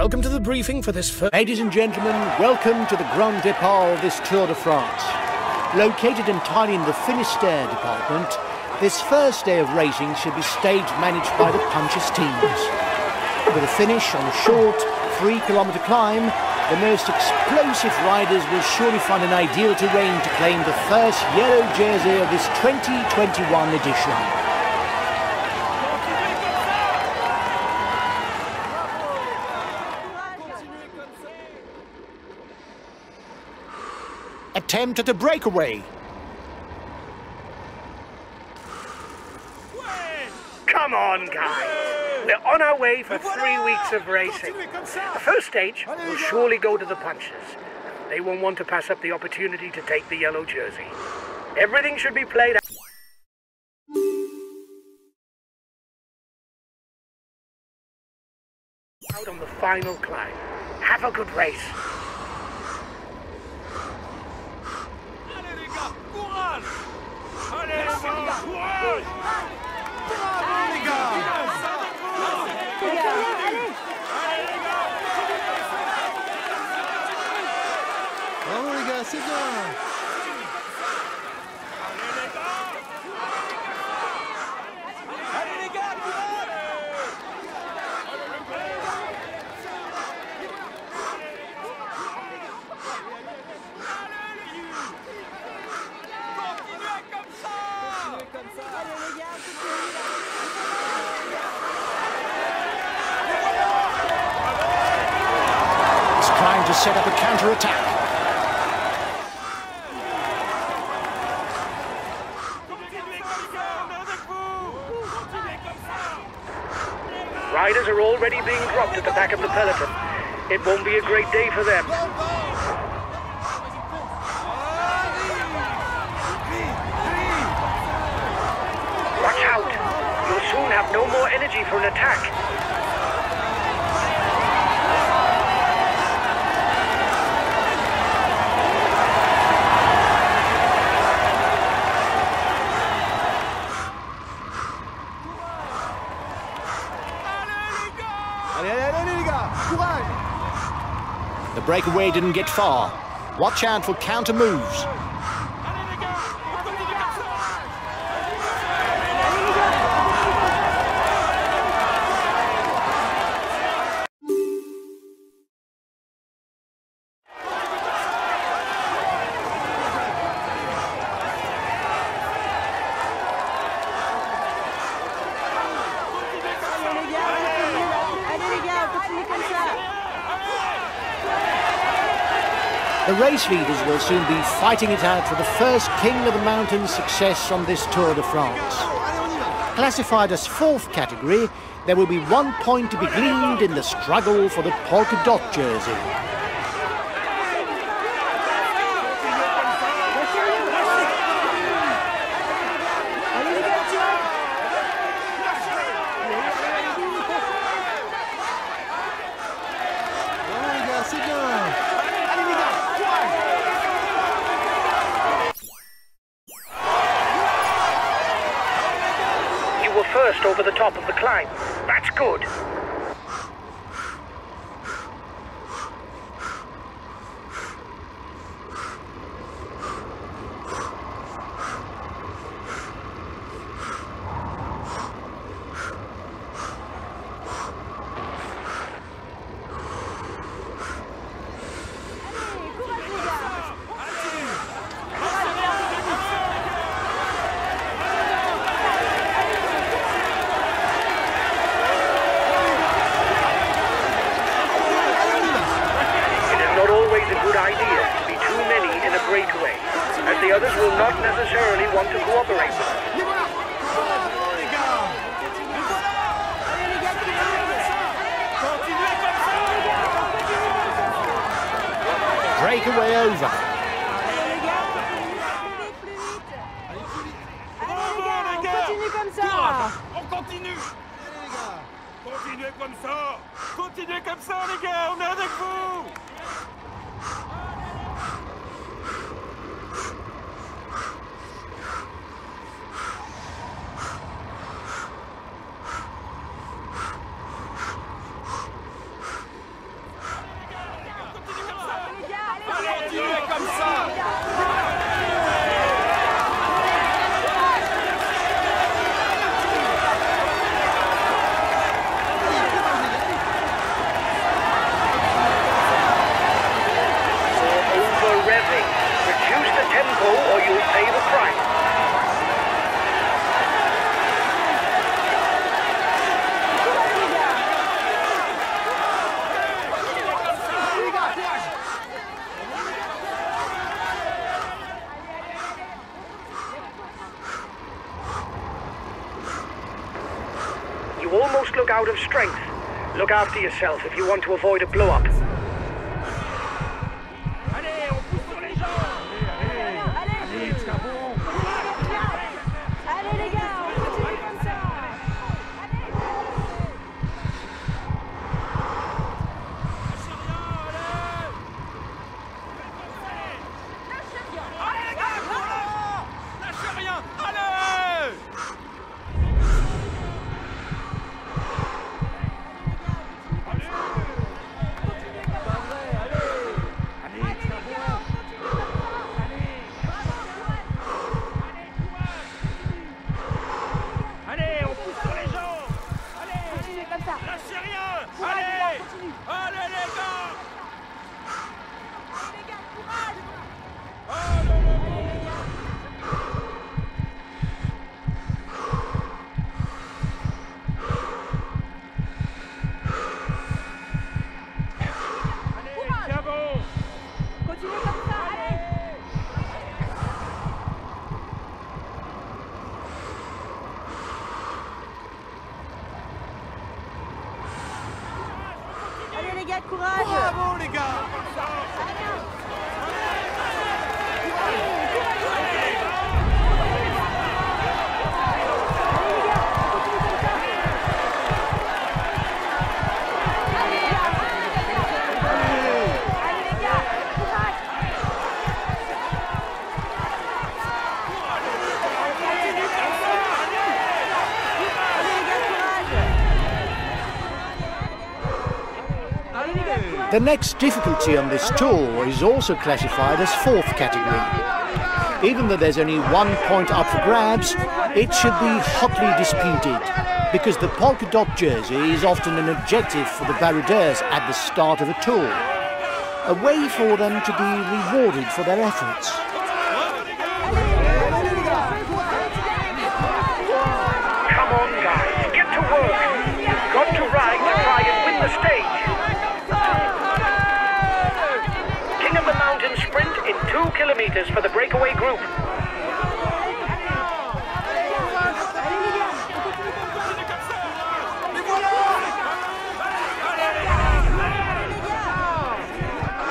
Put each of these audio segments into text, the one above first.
Welcome to the briefing for this first... Ladies and gentlemen, welcome to the Grand Depart of this Tour de France. Located entirely in the Finistère department, this first day of racing should be stage managed by the Punchers teams. With a finish on a short, three-kilometre climb, the most explosive riders will surely find an ideal terrain to claim the first yellow jersey of this 2021 edition. Attempt at a breakaway. Come on, guys. We're on our way for three weeks of racing. The first stage will surely go to the punchers. They won't want to pass up the opportunity to take the yellow jersey. Everything should be played out. out on the final climb. Have a good race. Segura! Set up a counter-attack. Riders are already being dropped at the back of the peloton. It won't be a great day for them. Watch out! You'll soon have no more energy for an attack. The breakaway didn't get far. Watch out for counter moves. The race leaders will soon be fighting it out for the first King of the Mountain success on this Tour de France. Classified as fourth category, there will be one point to be gleaned in the struggle for the polka dot jersey. first over the top of the climb. That's good. Look after yourself if you want to avoid a blow-up. coragem! The next difficulty on this tour is also classified as fourth category. Even though there's only one point up for grabs, it should be hotly disputed because the polka dot jersey is often an objective for the baroudeurs at the start of a tour, a way for them to be rewarded for their efforts. Two kilometers for the breakaway group.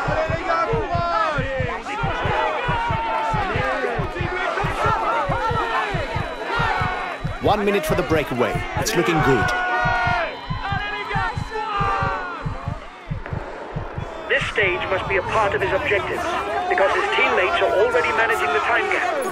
Allez les gars, courage One minute for the breakaway. It's looking good. This stage must be a part of his objectives because his teammates are already managing the time gap.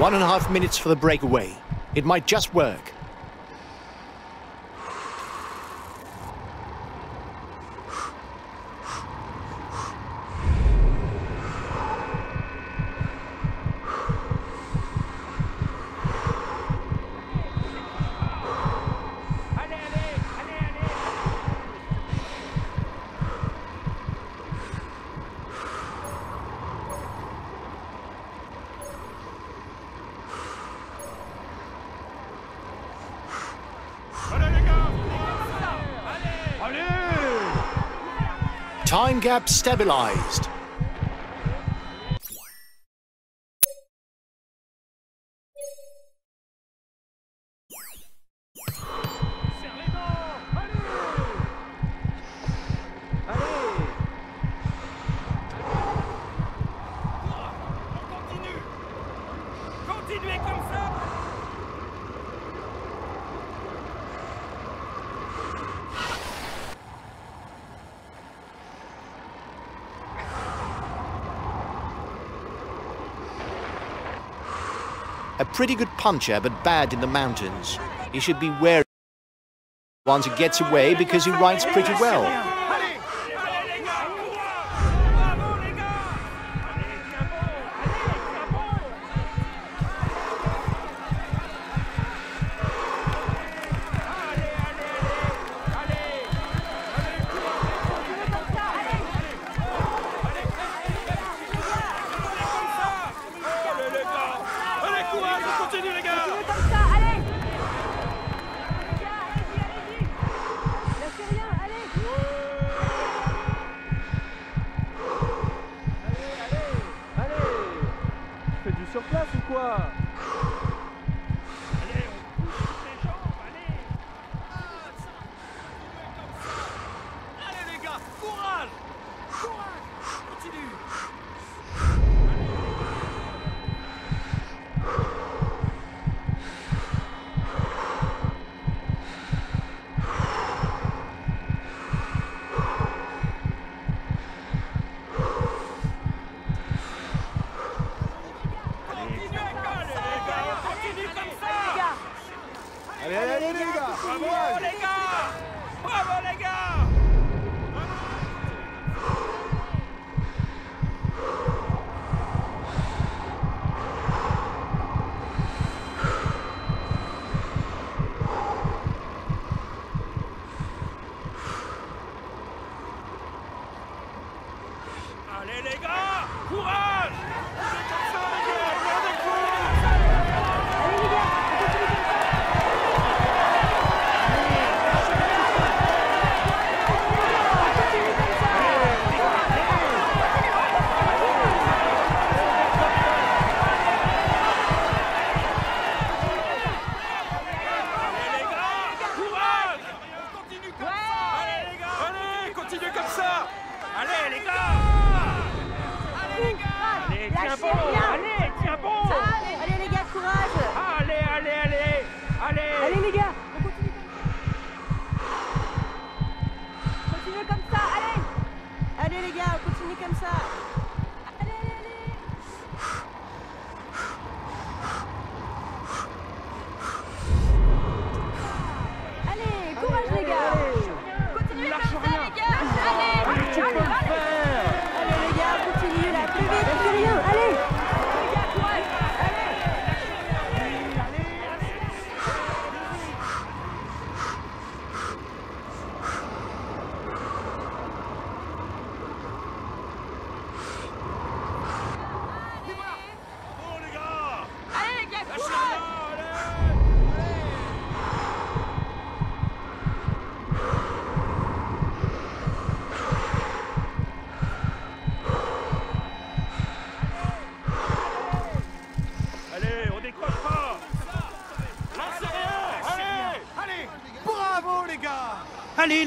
One and a half minutes for the breakaway. It might just work. Time gap stabilized. pretty good puncher, but bad in the mountains. He should be wary once he gets away because he rides pretty well.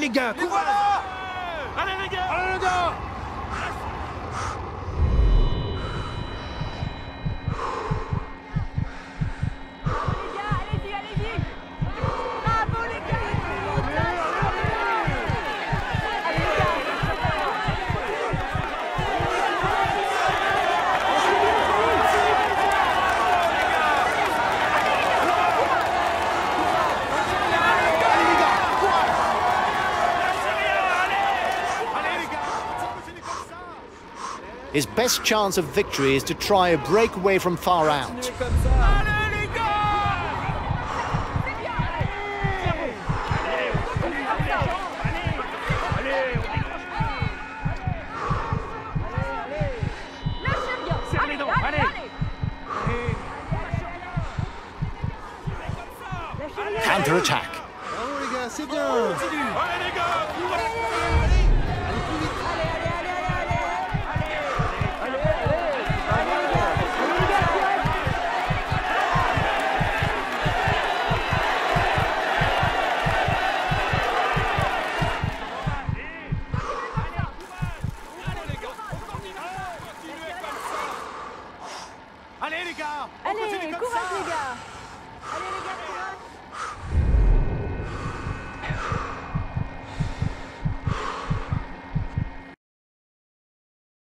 les his best chance of victory is to try a breakaway from far out.